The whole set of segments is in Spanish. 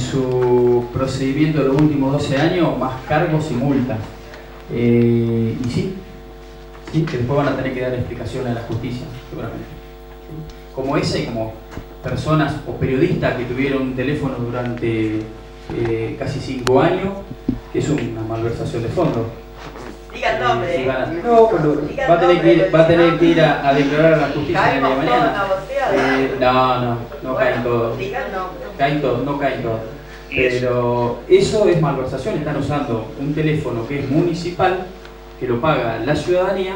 su procedimiento de los últimos 12 años más cargos y multas. Eh, y sí, sí, que después van a tener que dar explicaciones a la justicia, seguramente. Como esa y como personas o periodistas que tuvieron un teléfono durante eh, casi 5 años, que es una malversación de fondo. Diga el nombre. Sí, van a- no, pero va a tener que ir, va a, tener que ir a, a declarar a la justicia el día de mañana. Eh, no, no, no caen todos. Caen todos, no caen todos. Pero eso es malversación, están usando un teléfono que es municipal, que lo paga la ciudadanía,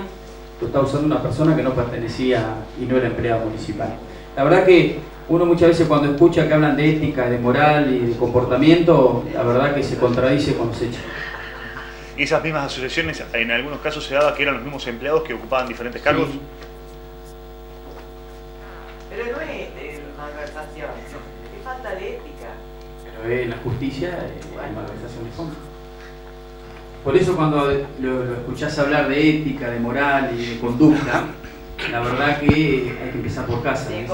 lo está usando una persona que no pertenecía y no era empleado municipal. La verdad que uno muchas veces cuando escucha que hablan de ética, de moral y de comportamiento, la verdad que se contradice con los hechos. Y esas mismas asociaciones, en algunos casos se daba que eran los mismos empleados que ocupaban diferentes cargos. Sí. Pero no es eh, malversación, es falta de ética. Pero en la justicia eh, hay malversación de fondo. Por eso cuando lo, lo escuchás hablar de ética, de moral y de conducta, la verdad que hay que empezar por casa. Sí,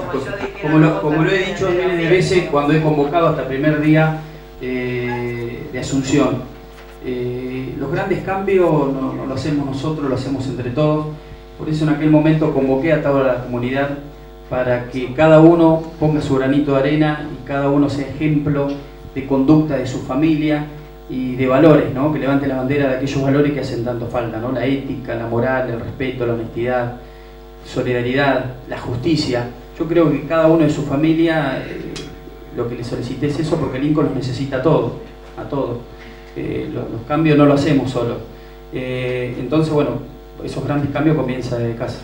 como lo, otra como lo he dicho en miles de veces cuando he convocado hasta el primer día eh, de Asunción. Eh, los grandes cambios no, no lo hacemos nosotros, lo hacemos entre todos. Por eso en aquel momento convoqué a toda la comunidad para que cada uno ponga su granito de arena y cada uno sea ejemplo de conducta de su familia y de valores, ¿no? que levante la bandera de aquellos valores que hacen tanto falta, ¿no? la ética, la moral, el respeto, la honestidad, solidaridad, la justicia. Yo creo que cada uno de su familia eh, lo que le solicité es eso porque Lincoln los necesita a todos, a todos. Eh, lo- los cambios no lo hacemos solo. Eh, entonces, bueno, esos grandes cambios comienzan desde casa.